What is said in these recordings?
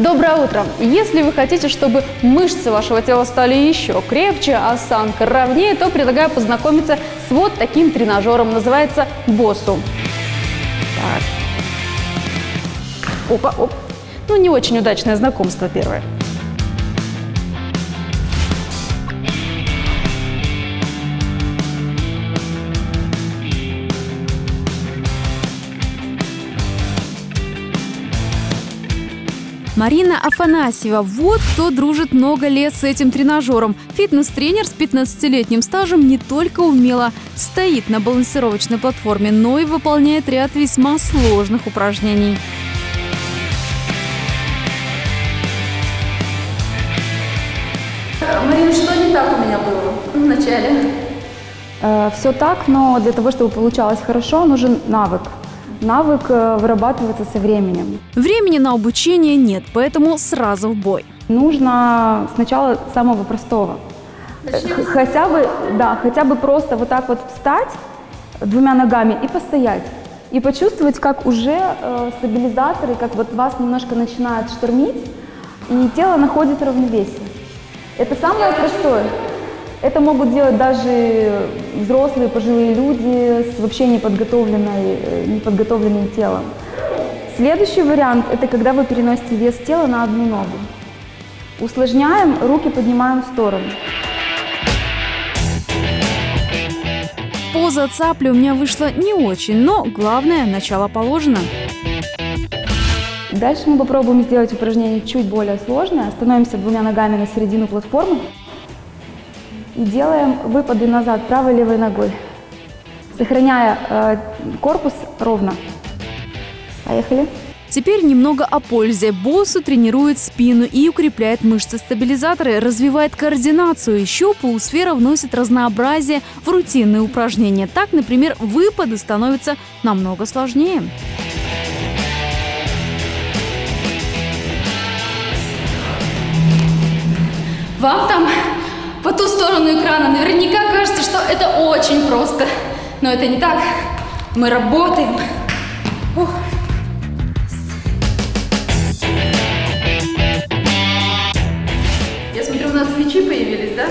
Доброе утро! Если вы хотите, чтобы мышцы вашего тела стали еще крепче, а осанка ровнее, то предлагаю познакомиться с вот таким тренажером. Называется БОСУ. Так. Опа, оп. Ну, не очень удачное знакомство первое. Марина Афанасьева. Вот кто дружит много лет с этим тренажером. Фитнес-тренер с 15-летним стажем не только умело стоит на балансировочной платформе, но и выполняет ряд весьма сложных упражнений. Марина, что не так у меня было в начале? Все так, но для того, чтобы получалось хорошо, нужен навык. Навык э, вырабатывается со временем. Времени на обучение нет, поэтому сразу в бой. Нужно сначала самого простого. Хотя бы, да, хотя бы просто вот так вот встать двумя ногами и постоять. И почувствовать, как уже э, стабилизаторы, как вот вас немножко начинает штормить, и тело находит равновесие. Это самое простое. Это могут делать даже взрослые, пожилые люди с вообще неподготовленной, э, неподготовленным телом. Следующий вариант – это когда вы переносите вес тела на одну ногу. Усложняем, руки поднимаем в сторону. Поза цапли у меня вышла не очень, но главное – начало положено. Дальше мы попробуем сделать упражнение чуть более сложное. Становимся двумя ногами на середину платформы и делаем выпады назад правой и левой ногой, сохраняя э, корпус ровно. Поехали. Теперь немного о пользе. Боссу тренирует спину и укрепляет мышцы стабилизаторы, развивает координацию. Еще полусфера вносит разнообразие в рутинные упражнения. Так, например, выпады становятся намного сложнее. Вам там по ту сторону экрана наверняка кажется, что это очень просто. Но это не так. Мы работаем. Ух. Я смотрю, у нас мячи появились, да?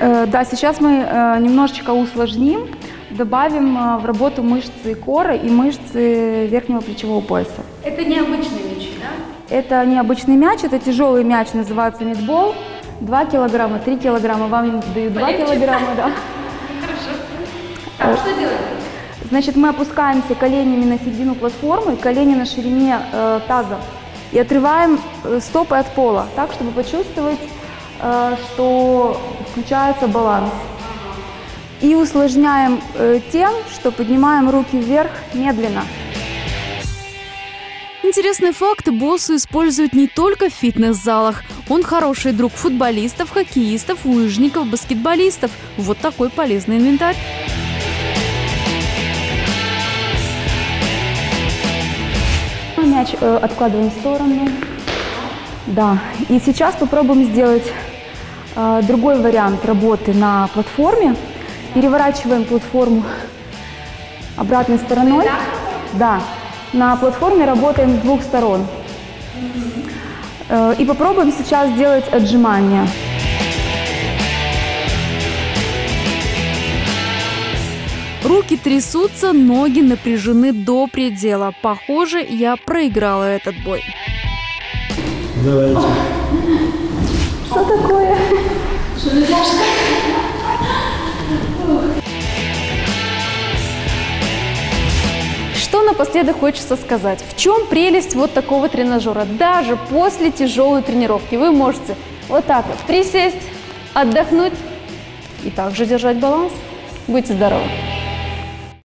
Э, да, сейчас мы э, немножечко усложним, добавим э, в работу мышцы кора и мышцы верхнего плечевого пояса. Это необычные мячи, да? Это необычный мяч, это тяжелый мяч, называется мидбол. 2 килограмма, 3 килограмма, вам дают 2 Полегче. килограмма, да. Так, что делаем? Значит, мы опускаемся коленями на середину платформы, колени на ширине э, таза. И отрываем э, стопы от пола, так, чтобы почувствовать, э, что включается баланс. И усложняем э, тем, что поднимаем руки вверх медленно. Интересный факт, боссу используют не только в фитнес-залах. Он хороший друг футболистов, хоккеистов, лыжников, баскетболистов. Вот такой полезный инвентарь. Мяч э, откладываем в сторону. Да. И сейчас попробуем сделать э, другой вариант работы на платформе. Переворачиваем платформу обратной стороной. Да. На платформе работаем с двух сторон. Э, И попробуем сейчас сделать отжимания. Руки трясутся, ноги напряжены до предела. Похоже, я проиграла этот бой. Давайте. Что такое? Что напоследок хочется сказать? В чем прелесть вот такого тренажера? Даже после тяжелой тренировки вы можете вот так вот присесть, отдохнуть и также держать баланс. Будьте здоровы!